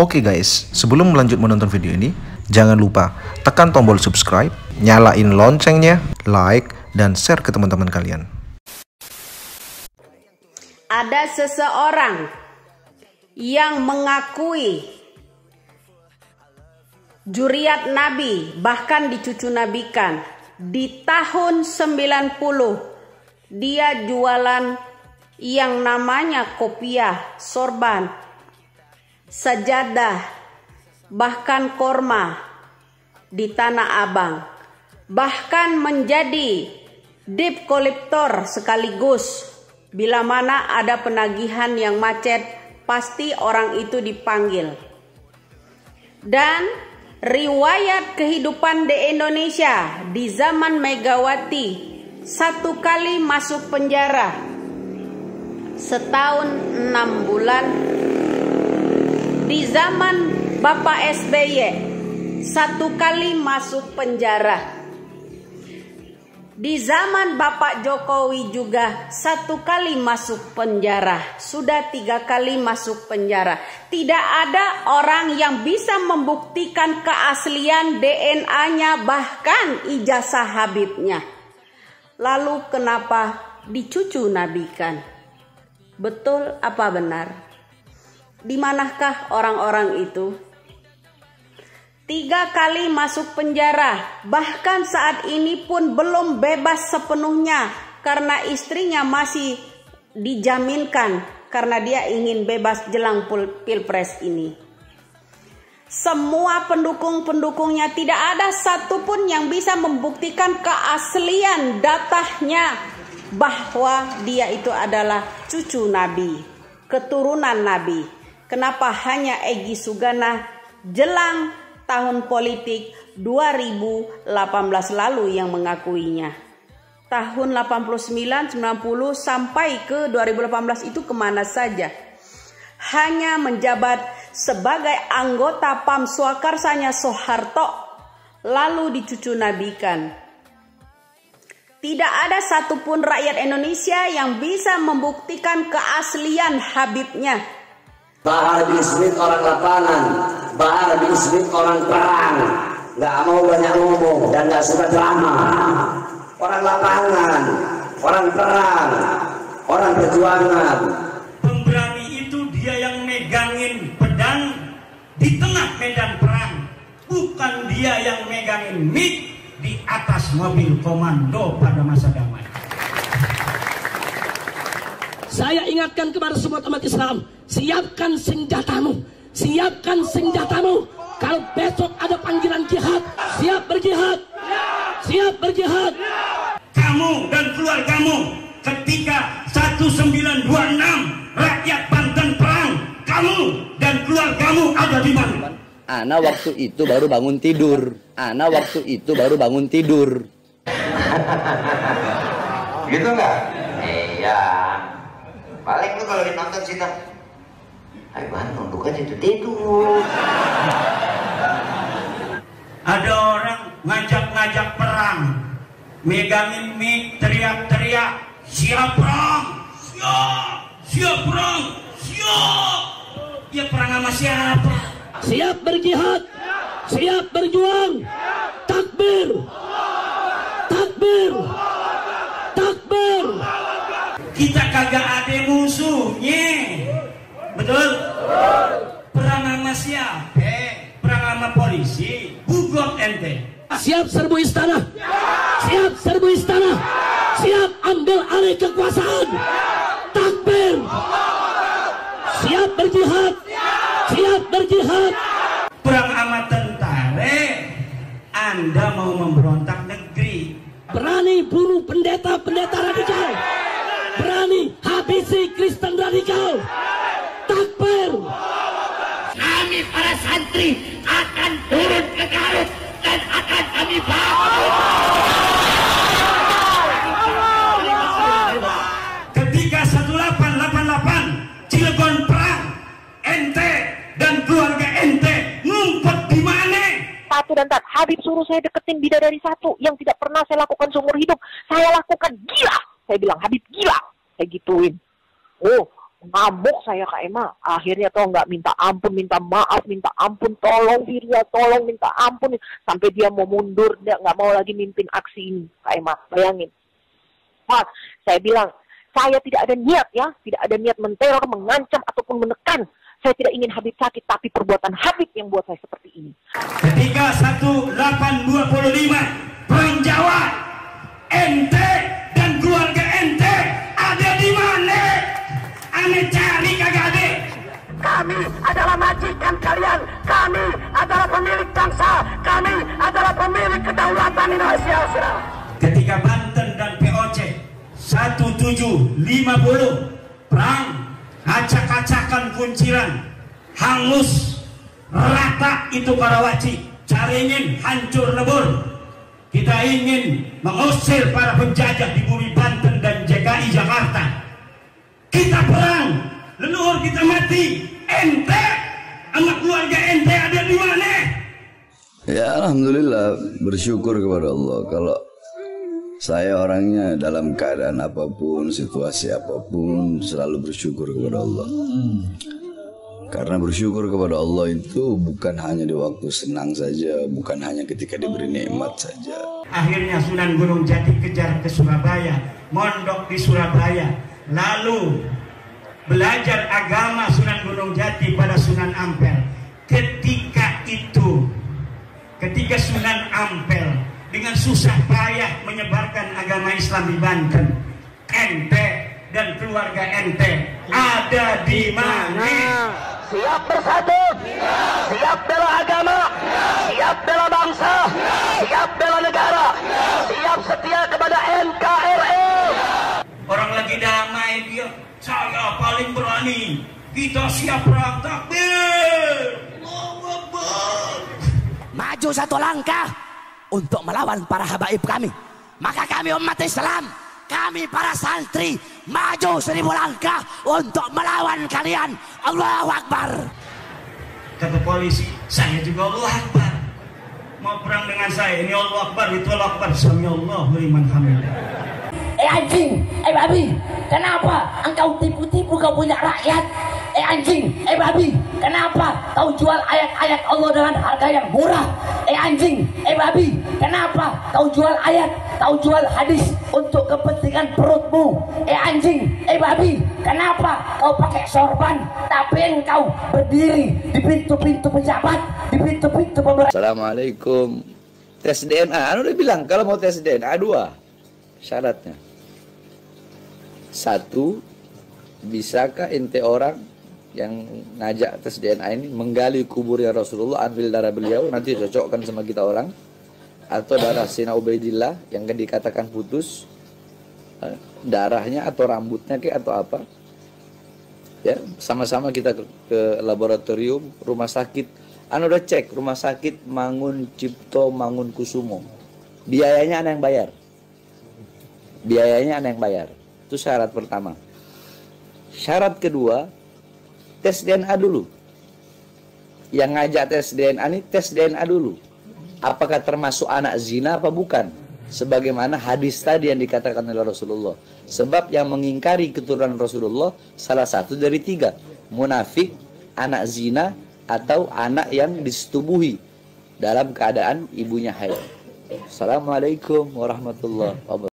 Oke guys, sebelum melanjut menonton video ini, jangan lupa tekan tombol subscribe, nyalain loncengnya, like, dan share ke teman-teman kalian. Ada seseorang yang mengakui juriat Nabi, bahkan dicucu nabikan. Di tahun 90, dia jualan yang namanya kopiah, sorban, sajadah, bahkan korma di Tanah Abang. Bahkan menjadi deep collector sekaligus. Bila mana ada penagihan yang macet, pasti orang itu dipanggil. Dan riwayat kehidupan di Indonesia di zaman Megawati satu kali masuk penjara setahun enam bulan di zaman Bapak SBY satu kali masuk penjara. Di zaman Bapak Jokowi juga satu kali masuk penjara. Sudah tiga kali masuk penjara. Tidak ada orang yang bisa membuktikan keaslian DNA-nya bahkan ijazah Habibnya. Lalu kenapa dicucu nabikan? Betul apa benar? Di manakah orang-orang itu? Tiga kali masuk penjara, bahkan saat ini pun belum bebas sepenuhnya karena istrinya masih dijaminkan karena dia ingin bebas jelang pilpres ini. Semua pendukung-pendukungnya tidak ada satupun yang bisa membuktikan keaslian datanya bahwa dia itu adalah cucu Nabi, keturunan Nabi. Kenapa hanya Egi Sugana jelang tahun politik 2018 lalu yang mengakuinya? Tahun 89, 90 sampai ke 2018 itu ke mana saja? Hanya menjabat sebagai anggota PAM Swakarsanya Soeharto lalu dicucu nabikan. Tidak ada satupun rakyat Indonesia yang bisa membuktikan keaslian Habibnya Bahar bin Smith orang lapangan, Bahar bin Smith orang perang, nggak mau banyak ngomong dan nggak suka drama. Orang lapangan, orang perang, orang perjuangan. Pemberani itu dia yang megangin pedang di tengah medan perang, bukan dia yang megangin mic di atas mobil komando pada masa damai. Saya ingatkan kepada semua umat Islam, siapkan senjatamu, siapkan senjatamu. Kalau besok ada panggilan jihad, siap berjihad, siap berjihad. Kamu dan keluargamu ketika 1926 rakyat Banten perang, kamu dan keluargamu ada di mana? Ana waktu itu baru bangun tidur. Ana waktu itu baru bangun tidur. gitu nggak? Iya paling tuh kalau nonton sih ayo bang nunduk aja itu tidur. Ada orang ngajak-ngajak perang. Megangin mic teriak-teriak siap perang! Siap! Siap perang! Siap! Ya perang sama siapa? Siap berjihad. Siap berjuang. Takbir. Takbir. Takbir. Kita kagak ada musuhnya betul. Perang sama siapa perang sama polisi. Bugot ente. Siap serbu istana. Siap. Serbu istana. Siap ambil alih kekuasaan. Takbir. Siap berjihad. Siap berjihad. Perang sama tentara. Anda mau memberontak negeri. Berani bunuh pendeta-pendeta radikal. Berani habisi Kristen radikal. Dan tak Habib suruh saya deketin bidadari satu yang tidak pernah saya lakukan seumur hidup. Saya lakukan gila. Saya bilang Habib gila. Saya gituin. Oh, ngamuk saya Kak Emma. Akhirnya toh nggak minta ampun, minta maaf, minta ampun, tolong Firya, tolong minta ampun. Sampai dia mau mundur, dia nggak mau lagi mimpin aksi ini Kak Emma. Bayangin. Mas, saya bilang, saya tidak ada niat ya, tidak ada niat menteror, mengancam, ataupun menekan. Saya tidak ingin Habib sakit, tapi perbuatan Habib yang buat saya seperti ini. Ketika 1825 Perang Jawa ente dan keluarga ente ada di mana? Ane cari kagak ada. Kami adalah majikan kalian. Kami adalah pemilik bangsa. Kami adalah pemilik kedaulatan Indonesia. Saudara. Ketika Banten dan POC 1750 perang acak-acakan kunciran. Hangus. Rata itu Karawaci caringin hancur lebur. Kita ingin mengusir para penjajah di bumi Banten dan DKI Jakarta. Kita perang. Leluhur kita mati. Ente. Anak keluarga ente ada di mana? Ya Alhamdulillah. Bersyukur kepada Allah. Kalau saya orangnya dalam keadaan apa pun, situasi apa pun selalu bersyukur kepada Allah. Karena bersyukur kepada Allah itu bukan hanya di waktu senang saja, bukan hanya ketika diberi nikmat saja. Akhirnya Sunan Gunung Jati kejar ke Surabaya, mondok di Surabaya, lalu belajar agama Sunan Gunung Jati pada Sunan Ampel. Ketika itu, ketika Sunan Ampel dengan susah payah menyebarkan agama Islam di Banten, ente dan keluarga ente ada di mana? Siap bersatu, siap bela agama, siap bela bangsa, siap bela negara, siap setia kepada NKRI. Orang lagi damai dia, saya paling berani. Kita siap perang takbir. Allahu Akbar. maju satu langkah untuk melawan para habaib kami. Maka kami umat Islam, kami para santri maju seribu langkah untuk melawan kalian. Allahu Akbar. Kata polisi, saya juga Allah Akbar. Mau perang dengan saya, ini Allah Akbar, itu Allah Akbar. Sami Allah liman hamidah. Eh anjing, eh babi, kenapa engkau tipu-tipu kau punya rakyat? Eh anjing, eh babi, kenapa kau jual ayat-ayat Allah dengan harga yang murah? Eh anjing, eh babi, kenapa kau jual ayat, kau jual hadis untuk kepentingan perutmu? Eh anjing, eh babi, kenapa kau pakai sorban tapi engkau berdiri di pintu-pintu pejabat, di pintu-pintu pemerintah? Assalamualaikum. Tes DNA, anu udah bilang kalau mau tes DNA dua syaratnya. Satu, bisakah ente orang yang ngajak tes DNA ini menggali kuburnya Rasulullah, ambil darah beliau, nanti cocokkan sama kita orang, atau darah Sina Ubaidillah yang kan dikatakan putus, eh, darahnya atau rambutnya ke atau apa? Ya, sama-sama kita ke, ke laboratorium rumah sakit. Anu udah cek rumah sakit Mangun Cipto Mangun Kusumo. Biayanya ada yang bayar. Biayanya ada yang bayar. Itu syarat pertama. Syarat kedua, tes DNA dulu. Yang ngajak tes DNA ini tes DNA dulu. Apakah termasuk anak zina apa bukan? Sebagaimana hadis tadi yang dikatakan oleh Rasulullah. Sebab yang mengingkari keturunan Rasulullah salah satu dari tiga. Munafik, anak zina, atau anak yang disetubuhi dalam keadaan ibunya haid. Assalamualaikum warahmatullahi wabarakatuh.